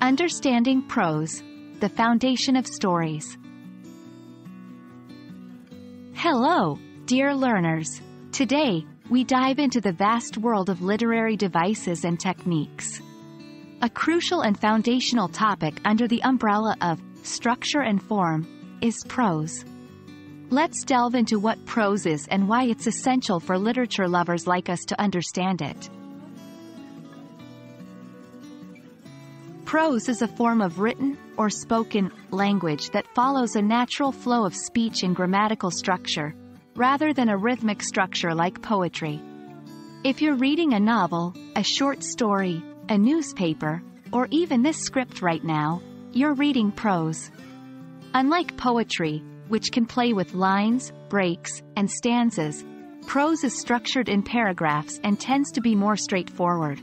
Understanding Prose, the Foundation of Stories. Hello, dear learners. Today, we dive into the vast world of literary devices and techniques. A crucial and foundational topic under the umbrella of structure and form is prose. Let's delve into what prose is and why it's essential for literature lovers like us to understand it. Prose is a form of written, or spoken, language that follows a natural flow of speech and grammatical structure, rather than a rhythmic structure like poetry. If you're reading a novel, a short story, a newspaper, or even this script right now, you're reading prose. Unlike poetry, which can play with lines, breaks, and stanzas, prose is structured in paragraphs and tends to be more straightforward.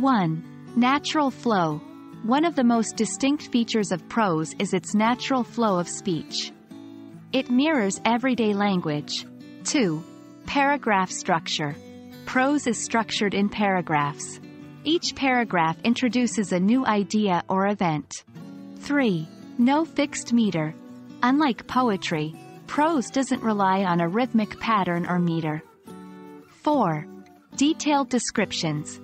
1. Natural flow. One of the most distinct features of prose is its natural flow of speech. It mirrors everyday language. 2. Paragraph structure. Prose is structured in paragraphs. Each paragraph introduces a new idea or event. 3. No fixed meter. Unlike poetry, prose doesn't rely on a rhythmic pattern or meter. 4. Detailed descriptions.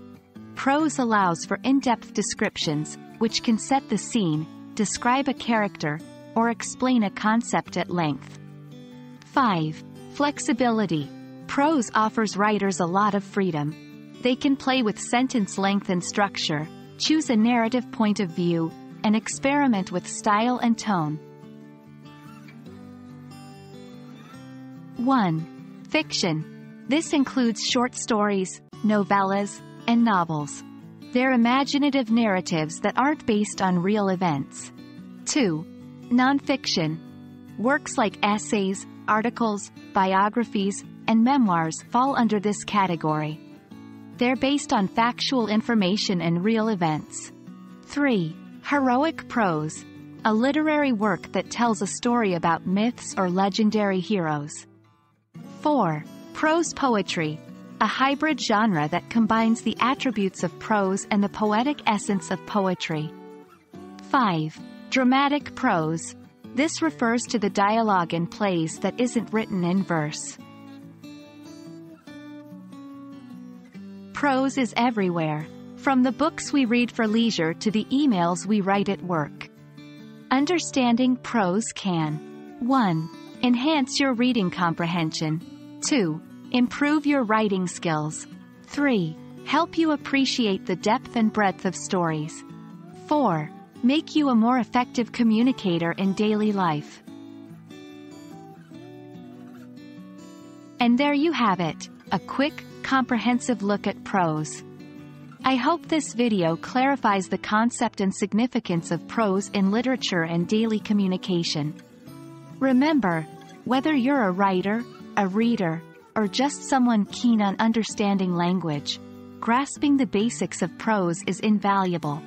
Prose allows for in-depth descriptions, which can set the scene, describe a character, or explain a concept at length. 5. Flexibility. Prose offers writers a lot of freedom. They can play with sentence length and structure, choose a narrative point of view, and experiment with style and tone. 1. Fiction. This includes short stories, novellas, and novels. They're imaginative narratives that aren't based on real events. 2. Nonfiction. Works like essays, articles, biographies, and memoirs fall under this category. They're based on factual information and real events. 3. Heroic prose. A literary work that tells a story about myths or legendary heroes. 4. Prose poetry a hybrid genre that combines the attributes of prose and the poetic essence of poetry. 5. Dramatic prose. This refers to the dialogue in plays that isn't written in verse. Prose is everywhere, from the books we read for leisure to the emails we write at work. Understanding prose can 1. Enhance your reading comprehension. 2 Improve your writing skills. 3. Help you appreciate the depth and breadth of stories. 4. Make you a more effective communicator in daily life. And there you have it, a quick, comprehensive look at prose. I hope this video clarifies the concept and significance of prose in literature and daily communication. Remember, whether you're a writer, a reader, or just someone keen on understanding language, grasping the basics of prose is invaluable.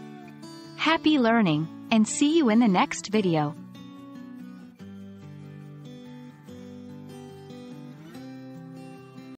Happy learning, and see you in the next video.